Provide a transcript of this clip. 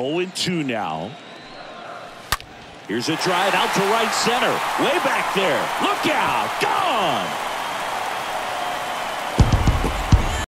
0-2 now. Here's a drive out to right center. Way back there. Look out. Go!